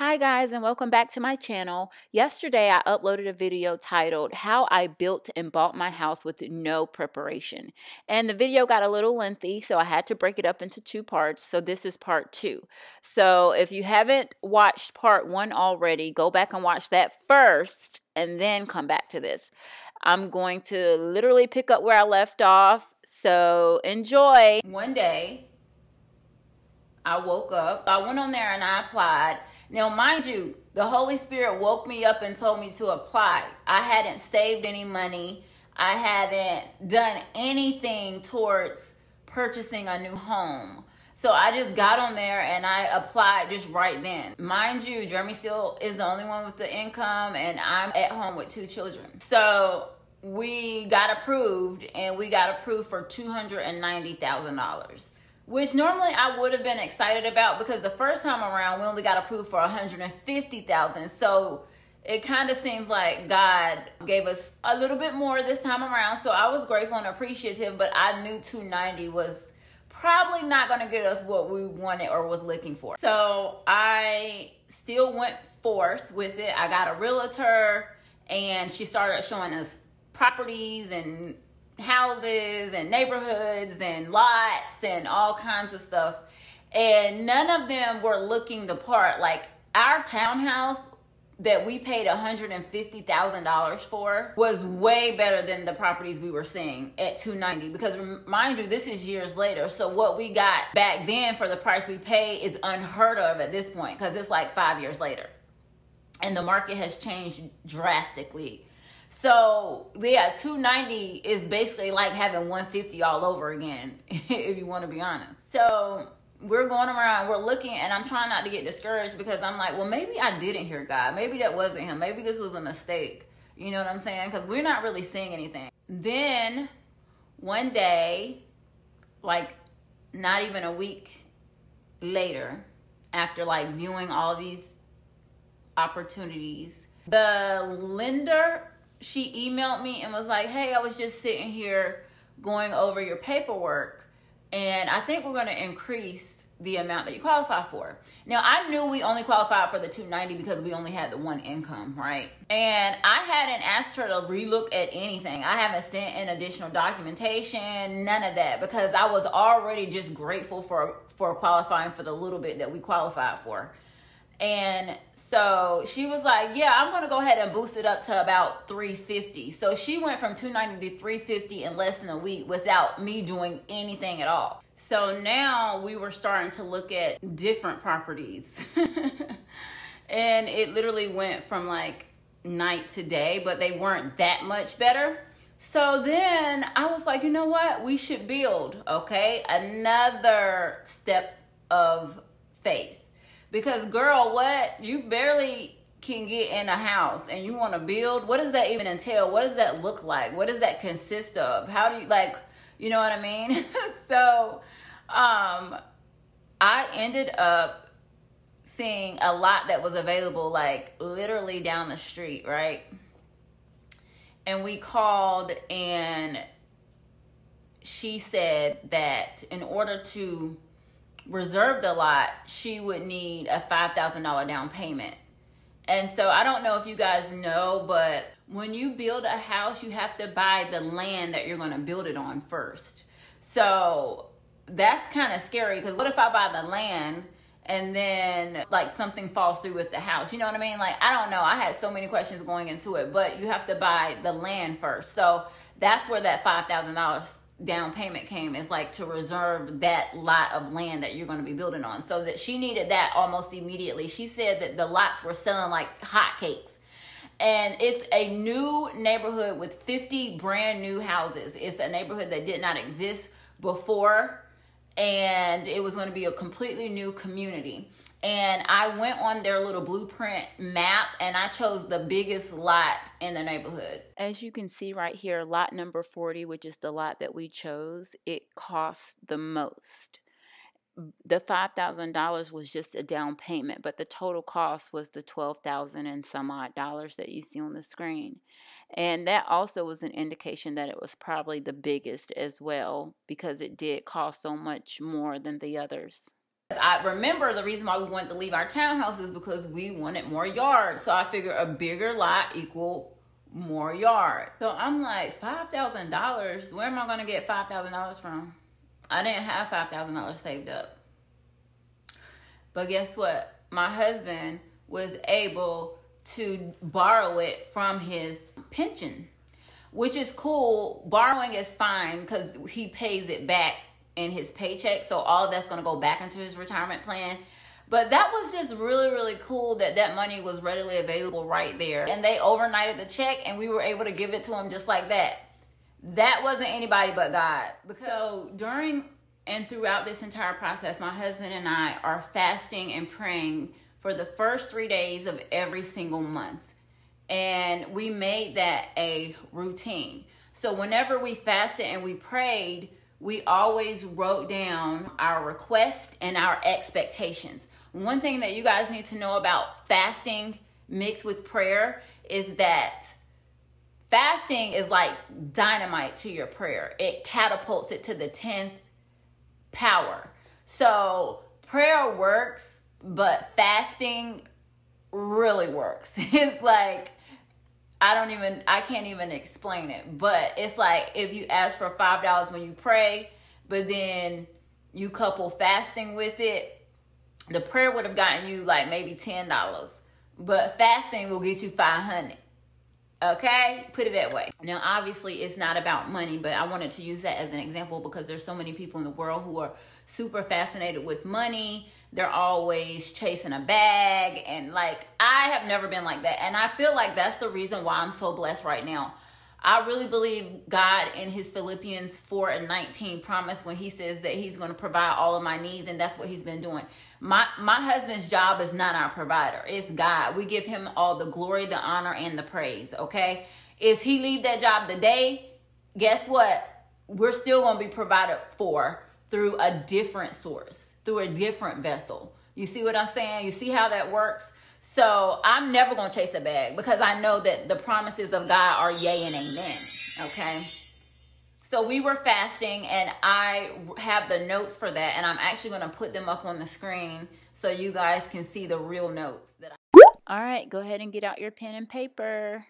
Hi guys and welcome back to my channel. Yesterday I uploaded a video titled how I built and bought my house with no preparation. And the video got a little lengthy so I had to break it up into two parts. So this is part two. So if you haven't watched part one already, go back and watch that first and then come back to this. I'm going to literally pick up where I left off. So enjoy. One day I woke up, I went on there and I applied now, mind you, the Holy Spirit woke me up and told me to apply. I hadn't saved any money. I hadn't done anything towards purchasing a new home. So I just got on there and I applied just right then. Mind you, Jeremy still is the only one with the income and I'm at home with two children. So we got approved and we got approved for $290,000 which normally I would have been excited about because the first time around we only got approved for 150,000. So it kind of seems like God gave us a little bit more this time around. So I was grateful and appreciative, but I knew 290 was probably not going to get us what we wanted or was looking for. So I still went forth with it. I got a realtor and she started showing us properties and houses and neighborhoods and lots and all kinds of stuff. And none of them were looking the part. Like our townhouse that we paid $150,000 for was way better than the properties we were seeing at 290 because mind you this is years later so what we got back then for the price we paid is unheard of at this point because it's like 5 years later and the market has changed drastically so yeah, 290 is basically like having 150 all over again, if you want to be honest. So we're going around, we're looking, and I'm trying not to get discouraged because I'm like, well, maybe I didn't hear God. Maybe that wasn't Him. Maybe this was a mistake. You know what I'm saying? Because we're not really seeing anything. Then one day, like not even a week later, after like viewing all these opportunities, the lender she emailed me and was like, "Hey, I was just sitting here going over your paperwork, and I think we're going to increase the amount that you qualify for." Now, I knew we only qualified for the 290 because we only had the one income, right? And I hadn't asked her to relook at anything. I haven't sent in additional documentation, none of that, because I was already just grateful for for qualifying for the little bit that we qualified for. And so she was like, Yeah, I'm gonna go ahead and boost it up to about 350. So she went from 290 to 350 in less than a week without me doing anything at all. So now we were starting to look at different properties. and it literally went from like night to day, but they weren't that much better. So then I was like, you know what? We should build, okay? Another step of faith. Because girl, what? You barely can get in a house and you want to build. What does that even entail? What does that look like? What does that consist of? How do you like, you know what I mean? so, um I ended up seeing a lot that was available like literally down the street, right? And we called and she said that in order to reserved a lot, she would need a $5,000 down payment. And so I don't know if you guys know, but when you build a house, you have to buy the land that you're going to build it on first. So that's kind of scary because what if I buy the land and then like something falls through with the house? You know what I mean? Like, I don't know. I had so many questions going into it, but you have to buy the land first. So that's where that $5,000 down payment came is like to reserve that lot of land that you're going to be building on. So that she needed that almost immediately. She said that the lots were selling like hotcakes. And it's a new neighborhood with 50 brand new houses. It's a neighborhood that did not exist before. And it was going to be a completely new community and I went on their little blueprint map and I chose the biggest lot in the neighborhood. As you can see right here, lot number 40, which is the lot that we chose, it costs the most. The $5,000 was just a down payment, but the total cost was the 12000 and some odd dollars that you see on the screen. And that also was an indication that it was probably the biggest as well because it did cost so much more than the others. I remember the reason why we wanted to leave our townhouse is because we wanted more yard. So I figured a bigger lot equal more yard. So I'm like, $5,000? Where am I going to get $5,000 from? I didn't have $5,000 saved up. But guess what? My husband was able to borrow it from his pension, which is cool. Borrowing is fine because he pays it back in his paycheck. So all that's going to go back into his retirement plan. But that was just really, really cool that that money was readily available right there. And they overnighted the check and we were able to give it to him just like that. That wasn't anybody but God. So during and throughout this entire process, my husband and I are fasting and praying for the first three days of every single month. And we made that a routine. So whenever we fasted and we prayed, we always wrote down our requests and our expectations. One thing that you guys need to know about fasting mixed with prayer is that fasting is like dynamite to your prayer. It catapults it to the 10th power. So prayer works, but fasting really works. It's like I don't even I can't even explain it. But it's like if you ask for five dollars when you pray, but then you couple fasting with it, the prayer would have gotten you like maybe ten dollars. But fasting will get you five hundred. Okay, put it that way. Now, obviously, it's not about money, but I wanted to use that as an example because there's so many people in the world who are super fascinated with money. They're always chasing a bag, and like, I have never been like that. And I feel like that's the reason why I'm so blessed right now. I really believe God in his Philippians 4 and 19 promise when he says that he's going to provide all of my needs, and that's what he's been doing. My my husband's job is not our provider. It's God. We give him all the glory, the honor, and the praise. Okay. If he leave that job today, guess what? We're still gonna be provided for through a different source, through a different vessel. You see what I'm saying? You see how that works? So I'm never gonna chase a bag because I know that the promises of God are yea and amen. Okay. So we were fasting, and I have the notes for that, and I'm actually going to put them up on the screen so you guys can see the real notes that I. All right, go ahead and get out your pen and paper.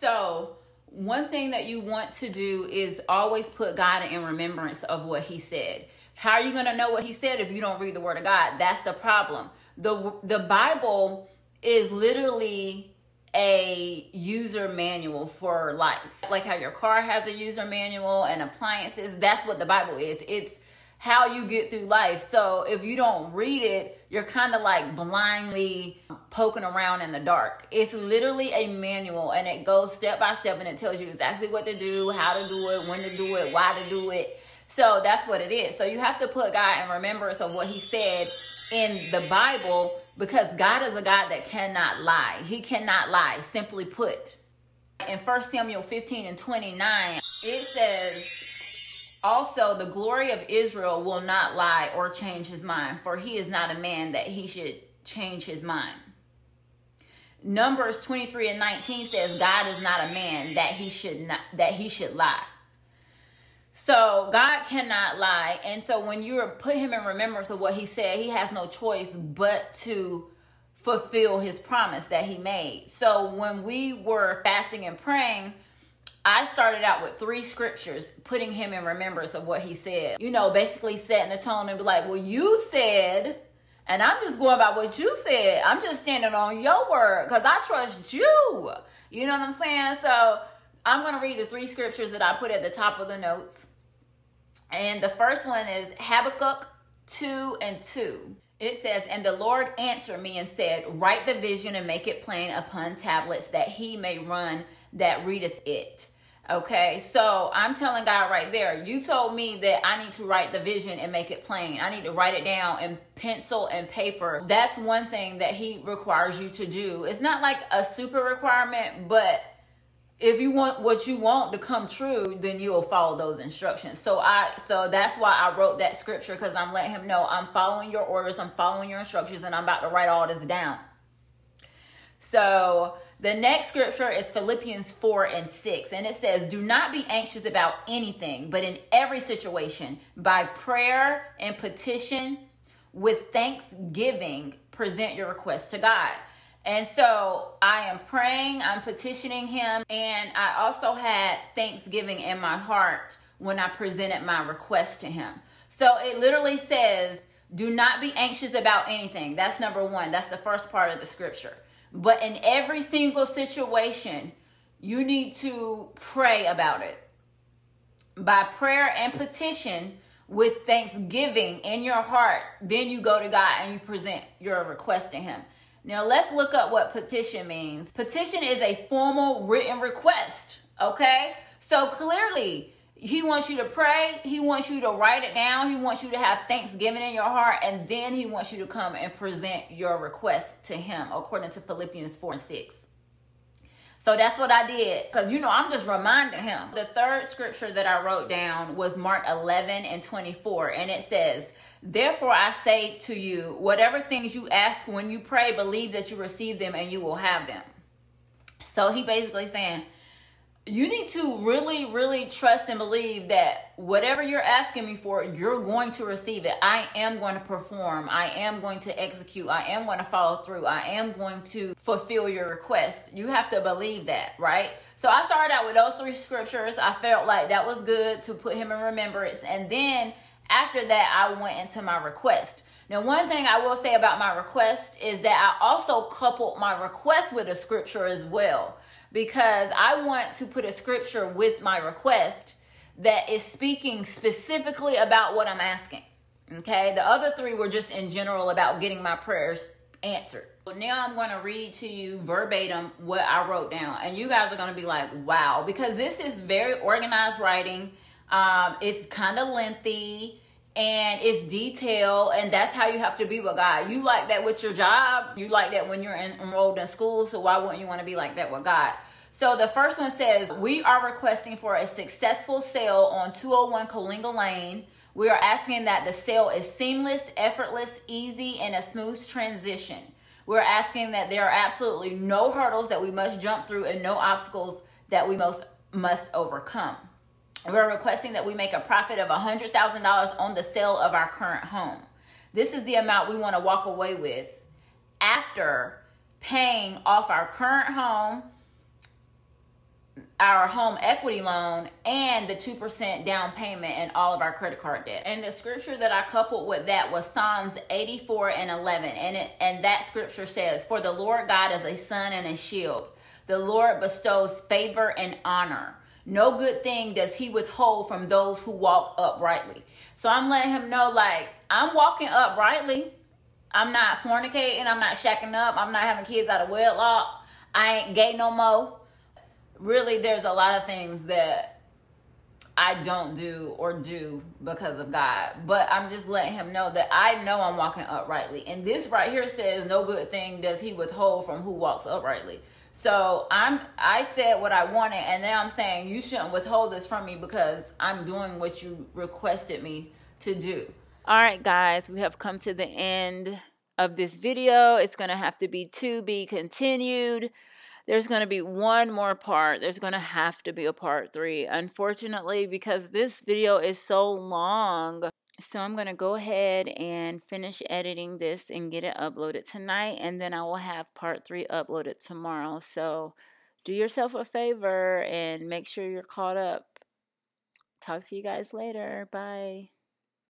So, one thing that you want to do is always put God in remembrance of what He said. How are you going to know what He said if you don't read the Word of God? That's the problem. the The Bible is literally a user manual for life. Like how your car has a user manual and appliances, that's what the Bible is. It's how you get through life. So if you don't read it, you're kind of like blindly poking around in the dark. It's literally a manual and it goes step by step and it tells you exactly what to do, how to do it, when to do it, why to do it. So that's what it is. So you have to put God in remembrance of what he said in the Bible because God is a God that cannot lie. He cannot lie, simply put. In 1 Samuel 15 and 29, it says, Also, the glory of Israel will not lie or change his mind, for he is not a man that he should change his mind. Numbers 23 and 19 says, God is not a man that he should not that he should lie. So God cannot lie. And so when you put him in remembrance of what he said, he has no choice but to fulfill his promise that he made. So when we were fasting and praying, I started out with three scriptures, putting him in remembrance of what he said. You know, basically setting the tone and be like, well, you said, and I'm just going by what you said. I'm just standing on your word because I trust you. You know what I'm saying? So I'm going to read the three scriptures that I put at the top of the notes. And the first one is Habakkuk 2 and 2. It says, And the Lord answered me and said, Write the vision and make it plain upon tablets that he may run that readeth it. Okay, so I'm telling God right there, you told me that I need to write the vision and make it plain. I need to write it down in pencil and paper. That's one thing that He requires you to do. It's not like a super requirement, but if you want what you want to come true, then you'll follow those instructions. So I so that's why I wrote that scripture because I'm letting him know I'm following your orders, I'm following your instructions, and I'm about to write all this down. So the next scripture is Philippians 4 and 6, and it says, Do not be anxious about anything, but in every situation, by prayer and petition, with thanksgiving, present your request to God. And so I am praying, I'm petitioning him, and I also had thanksgiving in my heart when I presented my request to him. So it literally says, do not be anxious about anything. That's number one. That's the first part of the scripture. But in every single situation, you need to pray about it. By prayer and petition, with thanksgiving in your heart, then you go to God and you present your request to Him. Now, let's look up what petition means. Petition is a formal written request, okay? So clearly, he wants you to pray. He wants you to write it down. He wants you to have thanksgiving in your heart. And then he wants you to come and present your request to him, according to Philippians 4 and 6. So that's what I did. Because, you know, I'm just reminding him. The third scripture that I wrote down was Mark 11 and 24. And it says, Therefore I say to you, whatever things you ask when you pray, believe that you receive them and you will have them. So he basically saying, you need to really, really trust and believe that whatever you're asking me for, you're going to receive it. I am going to perform. I am going to execute. I am going to follow through. I am going to fulfill your request. You have to believe that, right? So I started out with those three scriptures. I felt like that was good to put him in remembrance. And then after that, I went into my request. Now, one thing I will say about my request is that I also coupled my request with a scripture as well because I want to put a scripture with my request that is speaking specifically about what I'm asking. Okay, the other three were just in general about getting my prayers answered. Well, now I'm going to read to you verbatim what I wrote down, and you guys are going to be like, wow, because this is very organized writing. Um, it's kind of lengthy and it's detailed and that's how you have to be with god. You like that with your job. You like that when you're in, enrolled in school. So why wouldn't you want to be like that with god? So the first one says we are requesting for a successful sale on 201 colinga lane. We are asking that the sale is seamless effortless easy and a smooth transition. We're asking that there are absolutely no hurdles that we must jump through and no obstacles that we most must overcome we're requesting that we make a profit of $100,000 on the sale of our current home. This is the amount we want to walk away with after paying off our current home, our home equity loan, and the 2% down payment and all of our credit card debt. And the scripture that I coupled with that was Psalms 84 and 11. And, it, and that scripture says, For the Lord God is a sun and a shield. The Lord bestows favor and honor. No good thing does he withhold from those who walk uprightly. So I'm letting him know, like, I'm walking uprightly. I'm not fornicating. I'm not shacking up. I'm not having kids out of wedlock. I ain't gay no more. Really, there's a lot of things that I don't do or do because of God. But I'm just letting him know that I know I'm walking uprightly. And this right here says, No good thing does he withhold from who walks uprightly. So I'm I said what I wanted and now I'm saying you shouldn't withhold this from me because I'm doing what you requested me to do. All right guys, we have come to the end of this video. It's going to have to be to be continued. There's going to be one more part. There's going to have to be a part 3. Unfortunately, because this video is so long, so I'm going to go ahead and finish editing this and get it uploaded tonight. And then I will have part three uploaded tomorrow. So do yourself a favor and make sure you're caught up. Talk to you guys later. Bye.